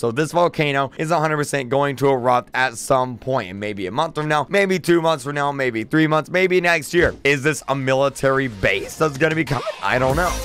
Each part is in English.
So this volcano is 100% going to erupt at some point, maybe a month from now, maybe two months from now, maybe three months, maybe next year. Is this a military base that's going to be coming? I don't know.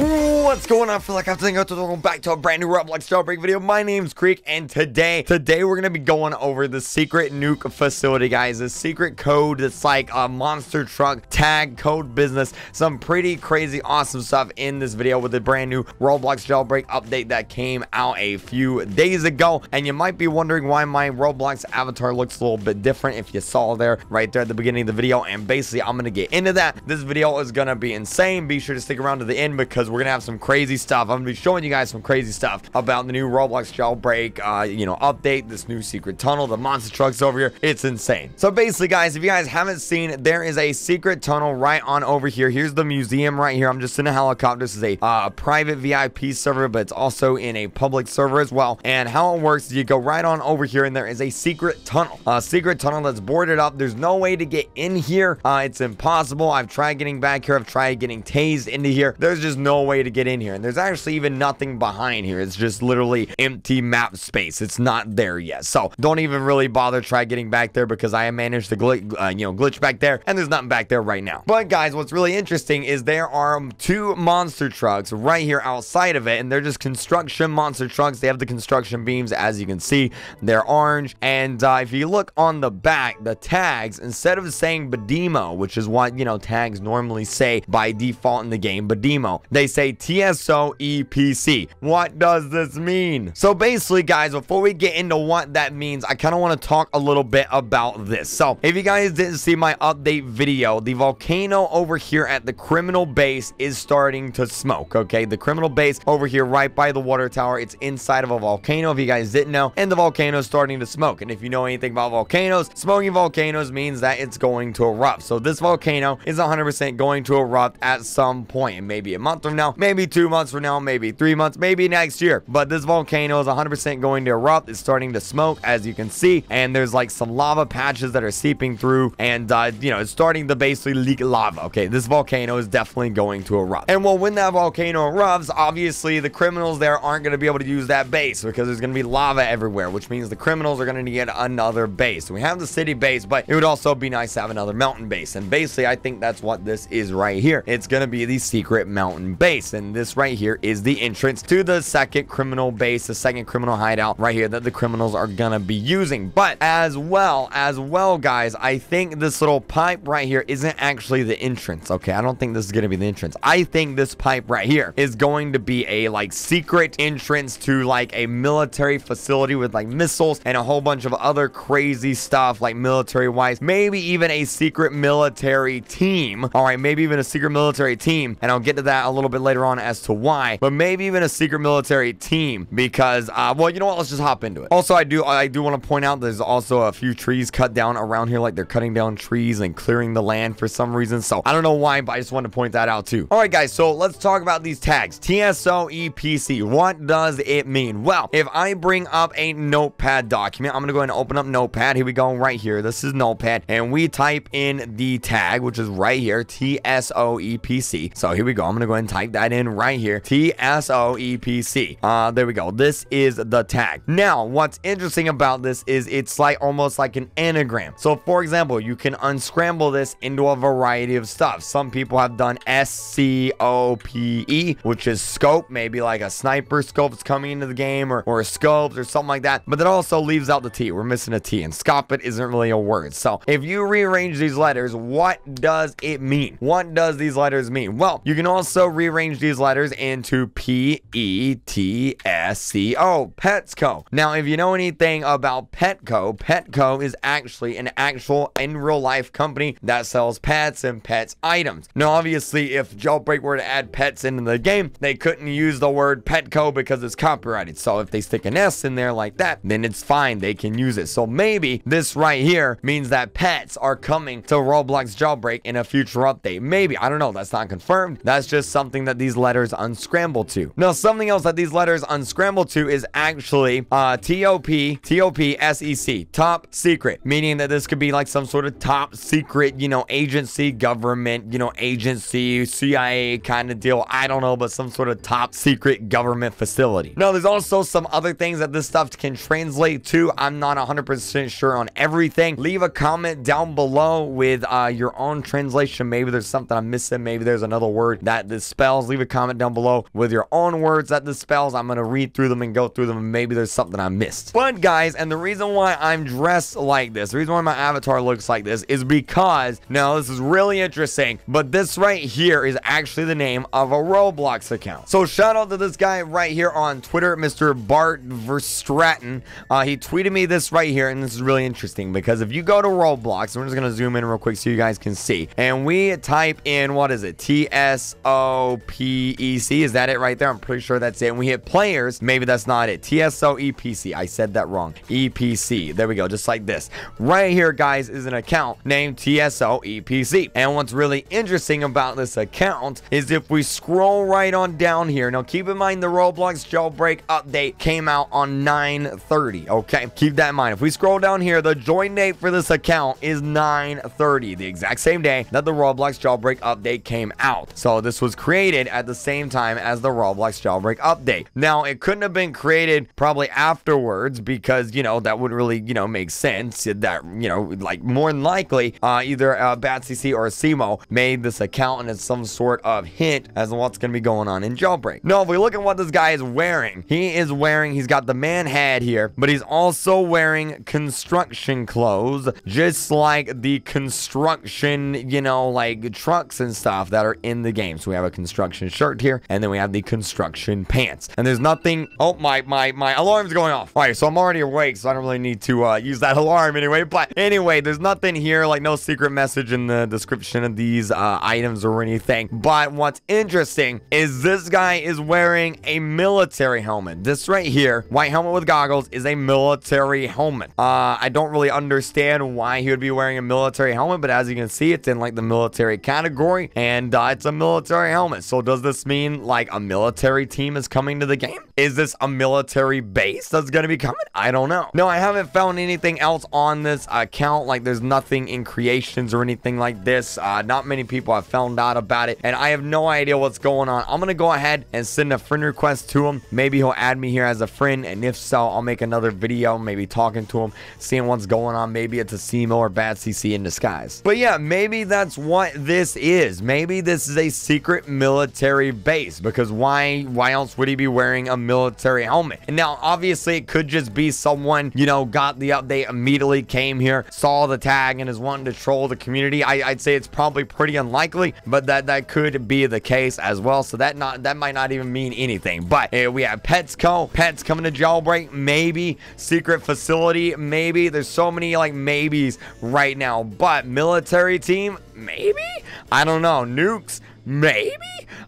What's going on? Feel like I'm saying welcome back to a brand new Roblox jailbreak video. My name's Kreek, and today, today we're gonna be going over the secret nuke facility, guys. The secret code that's like a monster truck tag code business. Some pretty crazy, awesome stuff in this video with the brand new Roblox jailbreak update that came out a few days ago. And you might be wondering why my Roblox avatar looks a little bit different. If you saw there, right there at the beginning of the video, and basically I'm gonna get into that. This video is gonna be insane. Be sure to stick around to the end because we're gonna have some crazy stuff. I'm gonna be showing you guys some crazy stuff about the new Roblox jailbreak, uh, you know, update, this new secret tunnel, the monster trucks over here. It's insane. So basically, guys, if you guys haven't seen, there is a secret tunnel right on over here. Here's the museum right here. I'm just in a helicopter. This is a uh, private VIP server, but it's also in a public server as well. And how it works is you go right on over here, and there is a secret tunnel, a secret tunnel that's boarded up. There's no way to get in here. Uh, it's impossible. I've tried getting back here. I've tried getting tased into here. There's just no way to get in here. And there's actually even nothing behind here. It's just literally empty map space. It's not there yet. So don't even really bother try getting back there because I managed to glitch, uh, you know, glitch back there and there's nothing back there right now. But guys, what's really interesting is there are two monster trucks right here outside of it and they're just construction monster trucks. They have the construction beams as you can see. They're orange and uh, if you look on the back, the tags, instead of saying Badimo, which is what, you know, tags normally say by default in the game, Badimo, they say TSO EPC. What does this mean? So basically, guys, before we get into what that means, I kind of want to talk a little bit about this. So if you guys didn't see my update video, the volcano over here at the criminal base is starting to smoke, okay? The criminal base over here right by the water tower, it's inside of a volcano, if you guys didn't know, and the volcano is starting to smoke. And if you know anything about volcanoes, smoking volcanoes means that it's going to erupt. So this volcano is 100% going to erupt at some point, maybe a month from now, maybe two months from now, maybe three months, maybe next year. But this volcano is 100% going to erupt. It's starting to smoke, as you can see, and there's like some lava patches that are seeping through, and uh, you know, it's starting to basically leak lava. Okay, this volcano is definitely going to erupt. And well, when that volcano erupts, obviously the criminals there aren't going to be able to use that base because there's going to be lava everywhere, which means the criminals are going to need another base. We have the city base, but it would also be nice to have another mountain base. And basically, I think that's what this is right here. It's going to be the secret mountain base, and this right here is the entrance to the second criminal base, the second criminal hideout right here that the criminals are gonna be using. But as well, as well, guys, I think this little pipe right here isn't actually the entrance, okay? I don't think this is gonna be the entrance. I think this pipe right here is going to be a, like, secret entrance to, like, a military facility with, like, missiles and a whole bunch of other crazy stuff, like, military-wise. Maybe even a secret military team. All right, maybe even a secret military team, and I'll get to that a little bit later on as to why. But maybe even a secret military team because, uh, well, you know what? Let's just hop into it. Also, I do, I do want to point out there's also a few trees cut down around here, like they're cutting down trees and clearing the land for some reason. So I don't know why, but I just wanted to point that out too. All right, guys. So let's talk about these tags. TSO EPC. What does it mean? Well, if I bring up a notepad document, I'm going to go ahead and open up notepad. Here we go right here. This is notepad. And we type in the tag, which is right here, TSO EPC. So here we go. I'm to go ahead and type that in right here. T-S-O-E-P-C. Uh, there we go. This is the tag. Now, what's interesting about this is it's like almost like an anagram. So for example, you can unscramble this into a variety of stuff. Some people have done S-C-O-P-E, which is scope, maybe like a sniper scope is coming into the game or, or a scope or something like that. But that also leaves out the T. We're missing a T and scopit isn't really a word. So if you rearrange these letters, what does it mean? What does these letters mean? Well, you can also rearrange these letters into P-E-T-S-C-O, oh, Petsco. Now, if you know anything about Petco, Petco is actually an actual in real life company that sells pets and pets items. Now, obviously, if Jailbreak were to add pets into the game, they couldn't use the word Petco because it's copyrighted. So if they stick an S in there like that, then it's fine. They can use it. So maybe this right here means that pets are coming to Roblox Jailbreak in a future update. Maybe. I don't know. That's not confirmed. That's just something something that these letters unscramble to. Now, something else that these letters unscramble to is actually uh, T-O-P, top secret, meaning that this could be like some sort of top secret, you know, agency, government, you know, agency, CIA kind of deal. I don't know, but some sort of top secret government facility. Now, there's also some other things that this stuff can translate to. I'm not 100% sure on everything. Leave a comment down below with uh, your own translation. Maybe there's something I'm missing. Maybe there's another word that this spells. Leave a comment down below with your own words that the spells. I'm going to read through them and go through them. And maybe there's something I missed. But guys, and the reason why I'm dressed like this, the reason why my avatar looks like this is because, now this is really interesting, but this right here is actually the name of a Roblox account. So shout out to this guy right here on Twitter, Mr. Bart Verstraten. Uh, he tweeted me this right here, and this is really interesting because if you go to Roblox, we're just going to zoom in real quick so you guys can see, and we type in, what is it, T-S-O-P-E-C, is that it right there? I'm pretty sure that's it. And we hit players, maybe that's not it, T-S-O-E-P-C, I said that wrong, E-P-C, there we go, just like this. Right here, guys, is an account named T-S-O-E-P-C, and what's really interesting about this account is if we scroll right on down here, now keep in mind the Roblox jailbreak update came out on 9.30, okay? Keep that in mind. If we scroll down here, the join date for this account is 9.30, the exact same day that the Roblox jailbreak update came out. So this was created at the same time as the Roblox jailbreak update. Now, it couldn't have been created probably afterwards because, you know, that would really, you know, make sense that, you know, like more than likely, uh, either uh, BadCC or Simo made this account and it's some sort of hint as to what's going to be going on in jailbreak. Now, if we look at what this guy is wearing, he is wearing, he's got the man hat here, but he's also wearing construction clothes, just like the construction, you know, like trucks and stuff that are in the game. So we have a construction shirt here, and then we have the construction pants. And there's nothing, oh, my, my, my alarm's going off. All right, so I'm already awake, so I don't really need to uh, use that alarm anyway. But anyway, there's nothing here, like no secret message in the description of these uh, items or anything. But what's interesting is this guy is wearing a military helmet. This right here, white helmet with goggles, is a military helmet. Uh, I don't really understand why he would be wearing a military helmet, but as you can see, it's in like the military category, and uh, it's a military helmet. So does this mean like a military team is coming to the game? Is this a military base that's going to be coming? I don't know. No, I haven't found anything else on this account. Like there's nothing in creations or anything like this. Uh, not many people have found out about it, and I have no idea what's going on. I'm going to go ahead and send a friend request to him. Maybe he'll add me here as a friend, and if so, I'll make another video, maybe talking to him, seeing what's going on. Maybe it's Asimo or BadCC in disguise. But yeah, maybe that's what this is. Maybe this is a secret military base, because why, why else would he be wearing a military helmet? And now, obviously, it could just be someone, you know, got the update, immediately came here, saw the tag, and is wanting to troll the community. I, I'd say it's probably pretty unlikely, but that, that could be the case as well. So that not that might not even mean anything. But we have Pets Co. Pets coming to jailbreak, maybe. Secret facility, maybe. There's so many like maybes right now. But military team, maybe? I don't know. Nukes, maybe?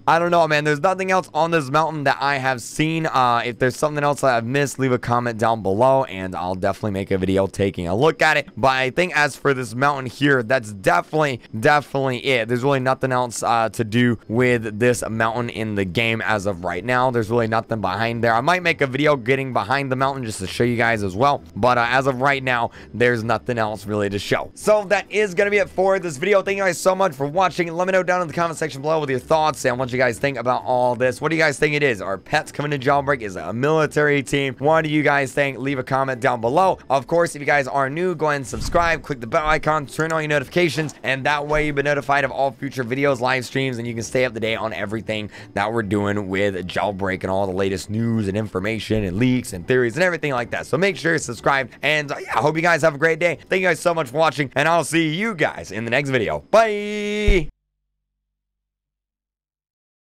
I don't know, man. There's nothing else on this mountain that I have seen. Uh, if there's something else that I've missed, leave a comment down below, and I'll definitely make a video taking a look at it. But I think as for this mountain here, that's definitely, definitely it. There's really nothing else uh, to do with this mountain in the game as of right now. There's really nothing behind there. I might make a video getting behind the mountain just to show you guys as well. But uh, as of right now, there's nothing else really to show. So that is going to be it for this video. Thank you guys so much for watching. Let me know down in the comment section below with your thoughts and what you guys think about all this. What do you guys think it is? Are pets coming to jailbreak? Is it a military team? What do you guys think? Leave a comment down below. Of course, if you guys are new, go ahead and subscribe. Click the bell icon, turn on your notifications, and that way you'll be notified of all future videos, live streams, and you can stay up to date on everything that we're doing with jailbreak and all the latest news and information and leaks and theories and everything like that. So make sure you subscribe, and uh, I hope you guys have a great day. Thank you guys so much for watching, and I'll see you guys in the next video. Bye!